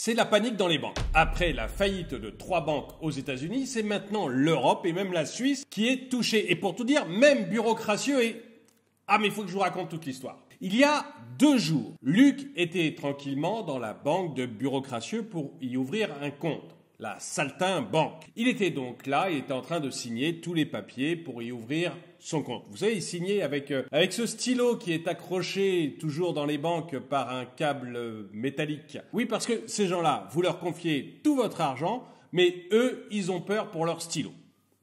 C'est la panique dans les banques. Après la faillite de trois banques aux États-Unis, c'est maintenant l'Europe et même la Suisse qui est touchée. Et pour tout dire, même bureaucratieux et... Ah mais il faut que je vous raconte toute l'histoire. Il y a deux jours, Luc était tranquillement dans la banque de bureaucratieux pour y ouvrir un compte la Saltin Bank. Il était donc là, il était en train de signer tous les papiers pour y ouvrir son compte. Vous savez, il signait avec, euh, avec ce stylo qui est accroché toujours dans les banques par un câble métallique. Oui, parce que ces gens-là, vous leur confiez tout votre argent, mais eux, ils ont peur pour leur stylo.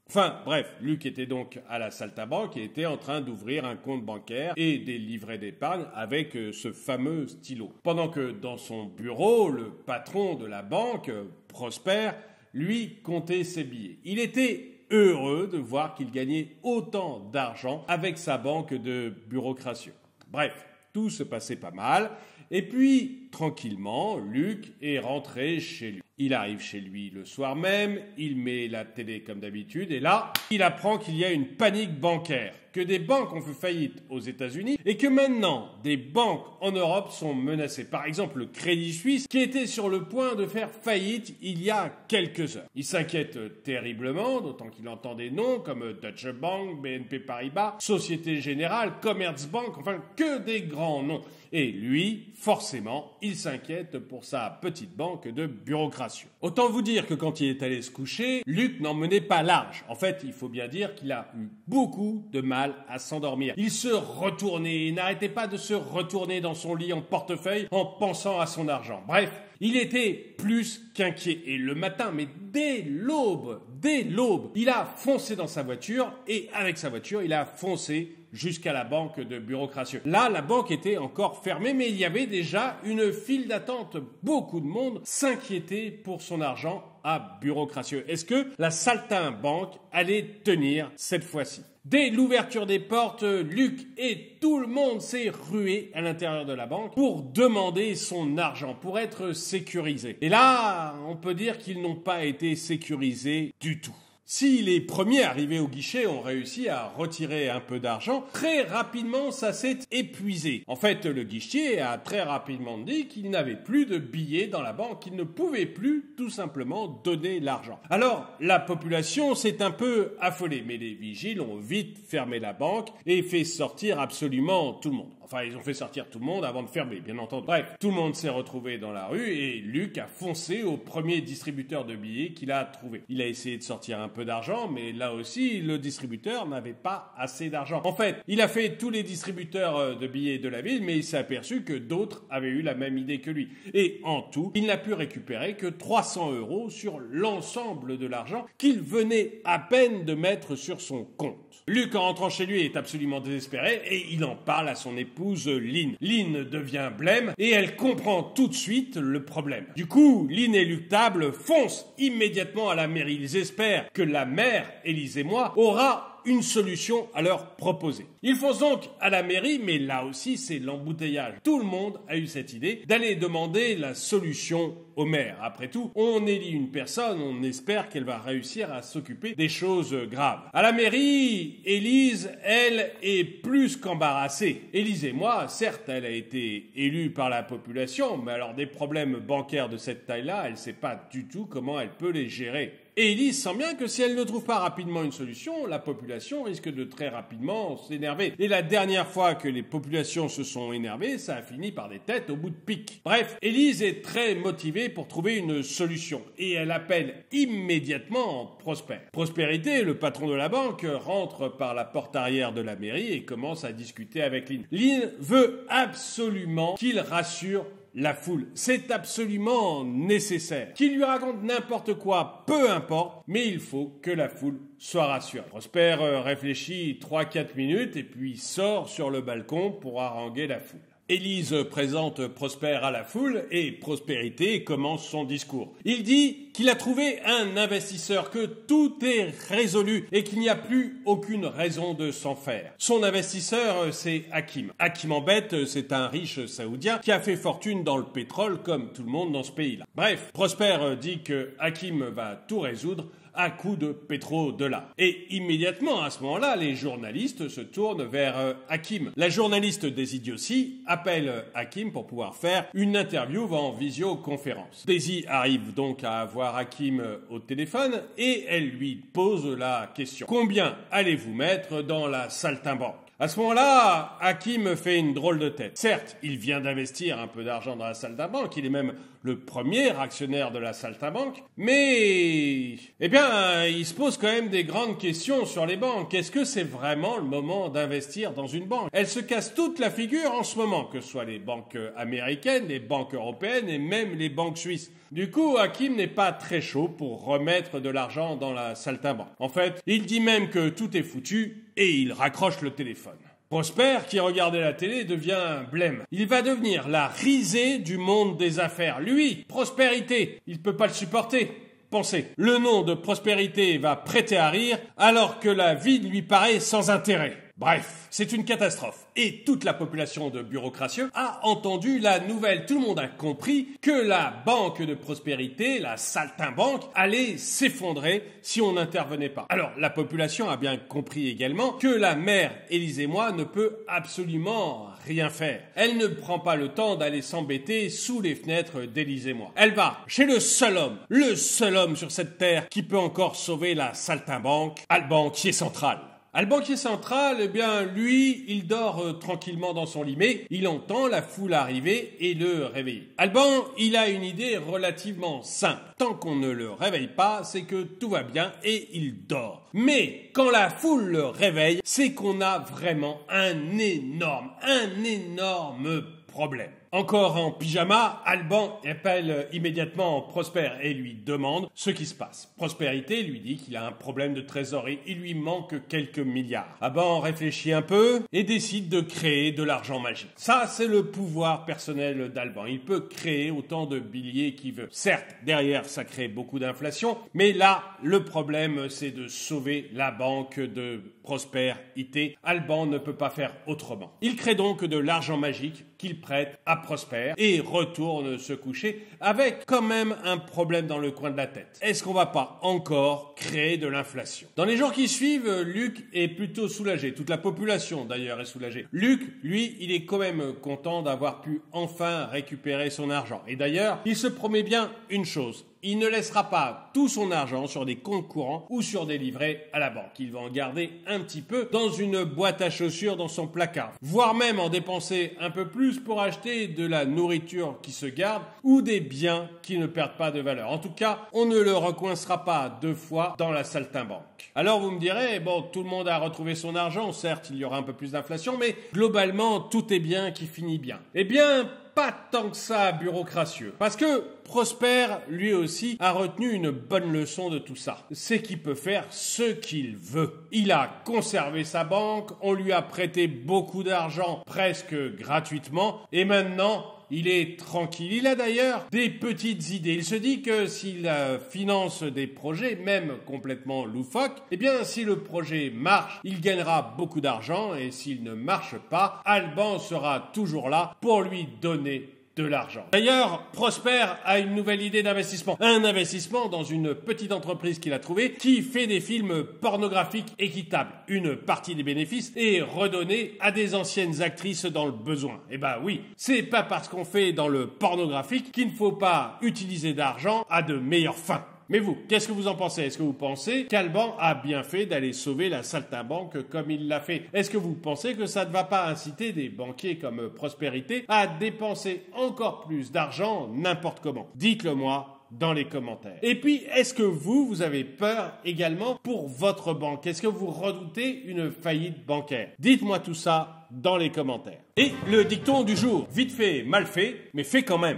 Enfin, bref, Luc était donc à la Saltabanque et était en train d'ouvrir un compte bancaire et des livrets d'épargne avec euh, ce fameux stylo. Pendant que dans son bureau, le patron de la banque, Prosper, lui comptait ses billets. Il était heureux de voir qu'il gagnait autant d'argent avec sa banque de bureaucratie. Bref, tout se passait pas mal. Et puis, tranquillement, Luc est rentré chez lui. Il arrive chez lui le soir même, il met la télé comme d'habitude, et là, il apprend qu'il y a une panique bancaire, que des banques ont fait faillite aux États-Unis, et que maintenant, des banques en Europe sont menacées. Par exemple, le Crédit Suisse, qui était sur le point de faire faillite il y a quelques heures. Il s'inquiète terriblement, d'autant qu'il entend des noms comme Deutsche Bank, BNP Paribas, Société Générale, Commerzbank, enfin que des grands noms. Et lui, forcément, il s'inquiète pour sa petite banque de bureaucratie. Autant vous dire que quand il est allé se coucher, Luc n'en menait pas large. En fait, il faut bien dire qu'il a eu beaucoup de mal à s'endormir. Il se retournait, il n'arrêtait pas de se retourner dans son lit en portefeuille en pensant à son argent. Bref, il était plus qu'inquiet. Et le matin, mais dès l'aube, dès l'aube, il a foncé dans sa voiture et avec sa voiture, il a foncé jusqu'à la banque de bureaucratie. Là, la banque était encore fermée, mais il y avait déjà une file d'attente. Beaucoup de monde s'inquiétait pour son argent à bureaucratie. Est-ce que la Saltimbanque allait tenir cette fois-ci? Dès l'ouverture des portes, Luc et tout le monde s'est rué à l'intérieur de la banque pour demander son argent, pour être sécurisé. Et là, on peut dire qu'ils n'ont pas été sécurisés du tout. Si les premiers arrivés au guichet ont réussi à retirer un peu d'argent, très rapidement ça s'est épuisé. En fait, le guichetier a très rapidement dit qu'il n'avait plus de billets dans la banque, qu'il ne pouvait plus tout simplement donner l'argent. Alors, la population s'est un peu affolée, mais les vigiles ont vite fermé la banque et fait sortir absolument tout le monde. Enfin, ils ont fait sortir tout le monde avant de fermer, bien entendu. Bref, tout le monde s'est retrouvé dans la rue et Luc a foncé au premier distributeur de billets qu'il a trouvé. Il a essayé de sortir un peu d'argent, mais là aussi, le distributeur n'avait pas assez d'argent. En fait, il a fait tous les distributeurs euh, de billets de la ville, mais il s'est aperçu que d'autres avaient eu la même idée que lui. Et en tout, il n'a pu récupérer que 300 euros sur l'ensemble de l'argent qu'il venait à peine de mettre sur son compte. Luc, en rentrant chez lui, est absolument désespéré et il en parle à son épouse Lynn. Lynn devient blême et elle comprend tout de suite le problème. Du coup, Lynn inéluctable fonce immédiatement à la mairie. Ils espèrent que la mère, Élise et moi, aura une solution à leur proposer. Ils foncent donc à la mairie, mais là aussi c'est l'embouteillage. Tout le monde a eu cette idée d'aller demander la solution au maire. Après tout, on élit une personne, on espère qu'elle va réussir à s'occuper des choses graves. À la mairie, Élise, elle, est plus qu'embarrassée. Élise et moi, certes, elle a été élue par la population, mais alors des problèmes bancaires de cette taille-là, elle ne sait pas du tout comment elle peut les gérer. Et Elise sent bien que si elle ne trouve pas rapidement une solution, la population risque de très rapidement s'énerver. Et la dernière fois que les populations se sont énervées, ça a fini par des têtes au bout de pique. Bref, Elise est très motivée pour trouver une solution. Et elle appelle immédiatement Prosper. Prospérité, le patron de la banque, rentre par la porte arrière de la mairie et commence à discuter avec Lynn. Lynn veut absolument qu'il rassure la foule. C'est absolument nécessaire. Qu'il lui raconte n'importe quoi, peu importe, mais il faut que la foule soit rassurée. Prosper euh, réfléchit 3-4 minutes et puis sort sur le balcon pour haranguer la foule. Élise présente Prosper à la foule et Prospérité commence son discours. Il dit qu'il a trouvé un investisseur, que tout est résolu et qu'il n'y a plus aucune raison de s'en faire. Son investisseur, c'est Hakim. Hakim Embête, c'est un riche saoudien qui a fait fortune dans le pétrole comme tout le monde dans ce pays-là. Bref, Prosper dit que Hakim va tout résoudre à coup de pétro-dollars. Et immédiatement, à ce moment-là, les journalistes se tournent vers euh, Hakim. La journaliste des idioties appelle Hakim pour pouvoir faire une interview en visioconférence. Daisy arrive donc à avoir Hakim euh, au téléphone et elle lui pose la question. Combien allez-vous mettre dans la saltimbanque? À ce moment-là, Hakim fait une drôle de tête. Certes, il vient d'investir un peu d'argent dans la saltimbanque, il est même le premier actionnaire de la saltimbanque, mais eh bien, il se pose quand même des grandes questions sur les banques. Est-ce que c'est vraiment le moment d'investir dans une banque? Elles se cassent toute la figure en ce moment, que ce soit les banques américaines, les banques européennes et même les banques suisses. Du coup, Hakim n'est pas très chaud pour remettre de l'argent dans la saltimbanque. En fait, il dit même que tout est foutu et il raccroche le téléphone. Prosper, qui regardait la télé, devient blême. Il va devenir la risée du monde des affaires. Lui, prospérité, il peut pas le supporter. Pensez, le nom de prospérité va prêter à rire alors que la vie lui paraît sans intérêt. Bref, c'est une catastrophe. Et toute la population de bureaucratieux a entendu la nouvelle. Tout le monde a compris que la banque de prospérité, la saltimbanque, allait s'effondrer si on n'intervenait pas. Alors, la population a bien compris également que la mère Élysée moi ne peut absolument rien faire. Elle ne prend pas le temps d'aller s'embêter sous les fenêtres d'Élysée moi. Elle va chez le seul homme, le seul homme sur cette terre qui peut encore sauver la saltimbanque, Alban qui central. À le banquier central, eh bien, lui, il dort euh, tranquillement dans son lit, mais il entend la foule arriver et le réveiller. Alban, il a une idée relativement simple. Tant qu'on ne le réveille pas, c'est que tout va bien et il dort. Mais quand la foule le réveille, c'est qu'on a vraiment un énorme, un énorme problème. Encore en pyjama, Alban appelle immédiatement Prosper et lui demande ce qui se passe. Prospérité lui dit qu'il a un problème de trésorerie, il lui manque quelques milliards. Alban réfléchit un peu et décide de créer de l'argent magique. Ça, c'est le pouvoir personnel d'Alban. Il peut créer autant de billets qu'il veut. Certes, derrière, ça crée beaucoup d'inflation, mais là, le problème, c'est de sauver la banque de Prospérité. Alban ne peut pas faire autrement. Il crée donc de l'argent magique qu'il prête à prospère et retourne se coucher avec quand même un problème dans le coin de la tête. Est-ce qu'on va pas encore créer de l'inflation? Dans les jours qui suivent, Luc est plutôt soulagé. Toute la population d'ailleurs est soulagée. Luc, lui, il est quand même content d'avoir pu enfin récupérer son argent. Et d'ailleurs, il se promet bien une chose il ne laissera pas tout son argent sur des comptes courants ou sur des livrets à la banque. Il va en garder un petit peu dans une boîte à chaussures dans son placard, voire même en dépenser un peu plus pour acheter de la nourriture qui se garde ou des biens qui ne perdent pas de valeur. En tout cas, on ne le recoincera pas deux fois dans la saltimbanque. Alors vous me direz, bon, tout le monde a retrouvé son argent, certes, il y aura un peu plus d'inflation, mais globalement, tout est bien qui finit bien. Eh bien, pas tant que ça bureaucratieux. Parce que Prosper, lui aussi, a retenu une bonne leçon de tout ça. C'est qu'il peut faire ce qu'il veut. Il a conservé sa banque, on lui a prêté beaucoup d'argent presque gratuitement, et maintenant, il est tranquille. Il a d'ailleurs des petites idées. Il se dit que s'il finance des projets, même complètement loufoques, eh bien, si le projet marche, il gagnera beaucoup d'argent et s'il ne marche pas, Alban sera toujours là pour lui donner de l'argent. D'ailleurs, Prosper a une nouvelle idée d'investissement. Un investissement dans une petite entreprise qu'il a trouvée qui fait des films pornographiques équitables. Une partie des bénéfices est redonnée à des anciennes actrices dans le besoin. Eh ben oui, c'est pas parce qu'on fait dans le pornographique qu'il ne faut pas utiliser d'argent à de meilleures fins. Mais vous, qu'est-ce que vous en pensez? Est-ce que vous pensez qu'Alban a bien fait d'aller sauver la saltimbanque comme il l'a fait? Est-ce que vous pensez que ça ne va pas inciter des banquiers comme Prospérité à dépenser encore plus d'argent n'importe comment? Dites-le moi dans les commentaires. Et puis, est-ce que vous, vous avez peur également pour votre banque? Est-ce que vous redoutez une faillite bancaire? Dites-moi tout ça dans les commentaires. Et le dicton du jour, vite fait, mal fait, mais fait quand même.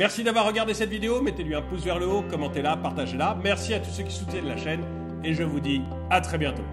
Merci d'avoir regardé cette vidéo, mettez-lui un pouce vers le haut, commentez-la, partagez-la. Merci à tous ceux qui soutiennent la chaîne et je vous dis à très bientôt.